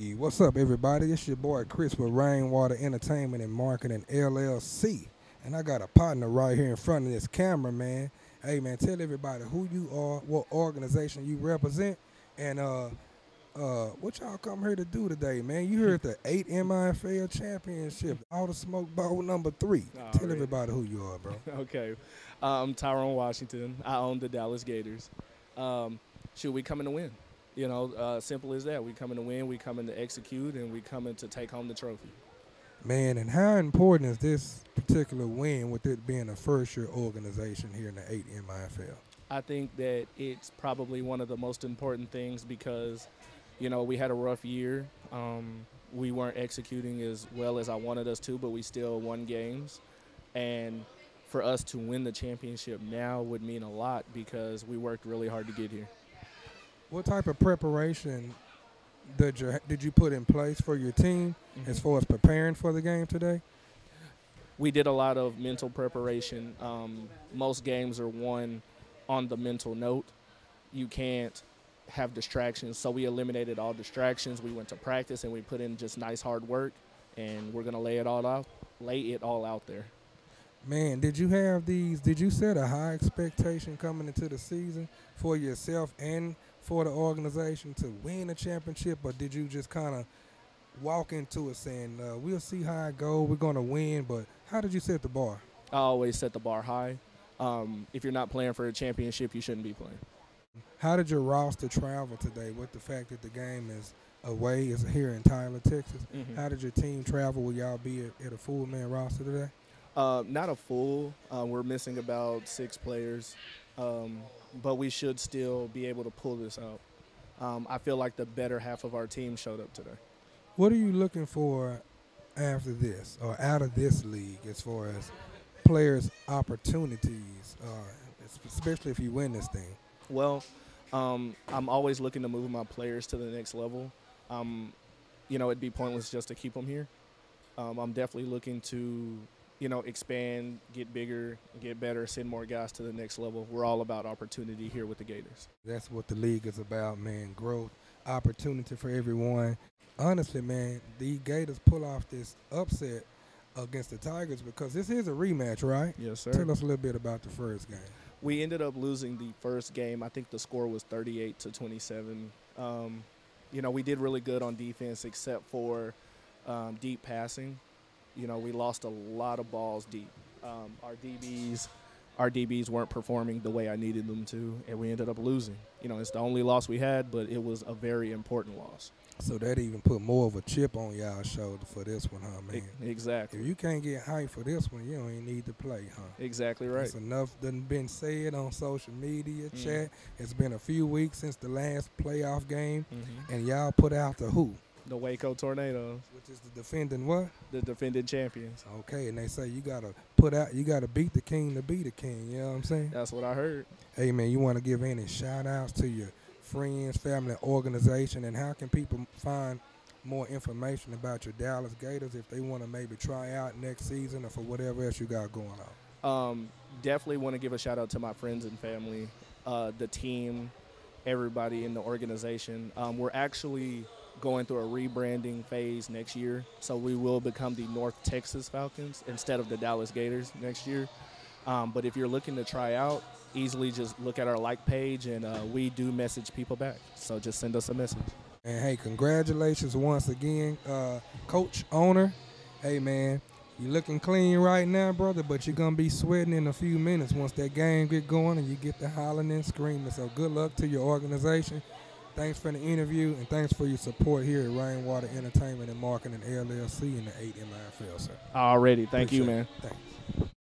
What's up, everybody? It's your boy Chris with Rainwater Entertainment and Marketing LLC. And I got a partner right here in front of this camera, man. Hey, man, tell everybody who you are, what organization you represent, and uh, uh, what y'all come here to do today, man. You here at the 8 MIFL Championship, All the Smoke Bowl number three. Tell everybody who you are, bro. okay. I'm Tyrone Washington. I own the Dallas Gators. Um, shoot, we in to win. You know, uh, simple as that. We coming to win. We coming to execute, and we coming to take home the trophy. Man, and how important is this particular win with it being a first year organization here in the 8 MIFL? I think that it's probably one of the most important things because, you know, we had a rough year. Um, we weren't executing as well as I wanted us to, but we still won games. And for us to win the championship now would mean a lot because we worked really hard to get here. What type of preparation did you did you put in place for your team as far as preparing for the game today? we did a lot of mental preparation. Um, most games are won on the mental note. You can't have distractions, so we eliminated all distractions. We went to practice and we put in just nice hard work, and we're gonna lay it all out, lay it all out there. Man, did you have these? Did you set a high expectation coming into the season for yourself and for the organization to win a championship, or did you just kind of walk into it saying, uh, "We'll see how it goes. We're gonna win"? But how did you set the bar? I always set the bar high. Um, if you're not playing for a championship, you shouldn't be playing. How did your roster travel today with the fact that the game is away, is here in Tyler, Texas? Mhm. How did your team travel? Will y'all be at, at a full man roster today? Uh, not a full. Uh, we're missing about six players, um, but we should still be able to pull this out. Um, I feel like the better half of our team showed up today. What are you looking for after this or out of this league as far as players' opportunities, uh, especially if you win this thing? Well, um, I'm always looking to move my players to the next level. Um, you know, it'd be pointless just to keep them here. Um, I'm definitely looking to, you know, expand, get bigger, get better, send more guys to the next level. We're all about opportunity here with the Gators. That's what the league is about, man. Growth, opportunity for everyone. Honestly, man, the Gators pull off this upset against the Tigers because this is a rematch, right? Yes, sir. Tell us a little bit about the first game. We ended up losing the first game. I think the score was 38 to 27. Um, you know, we did really good on defense except for um, deep passing. You know, we lost a lot of balls deep. Um, our DBs, our DBs weren't performing the way I needed them to, and we ended up losing. You know, it's the only loss we had, but it was a very important loss. So that even put more of a chip on y'all's shoulder for this one, huh, man? Exactly. If you can't get hype for this one, you don't even need to play, huh? Exactly right. It's enough done been said on social media, Mm. chat. It's been a few weeks since the last playoff game, Mhm. and y'all put out the who, The Waco Tornadoes, which is the defending what? the defending champions. Okay, and they say you gotta put out, you gotta beat the king to be the king. You know what I'm saying? That's what I heard. Hey man, you want to give any shout outs to your friends, family, organization, and how can people find more information about your Dallas Gators if they want to maybe try out next season or for whatever else you got going on? Um, definitely want to give a shout out to my friends and family, uh, the team, everybody in the organization. Um, we're actually going through a rebranding phase next year, so we will become the North Texas Falcons instead of the Dallas Gators next year. Um, but if you're looking to try out, easily just look at our like page, and uh, we do message people back. So just send us a message. And hey, congratulations once again, uh, coach, owner. Hey man, you're looking clean right now, brother, but you're gonna be sweating in a few minutes once that game get going and you get the hollering and screaming. So good luck to your organization. Thanks for the interview and thanks for your support here at Rainwater Entertainment and Marketing LLC in the 8 MIFL, sir. Already, thank you, man. it. Thanks.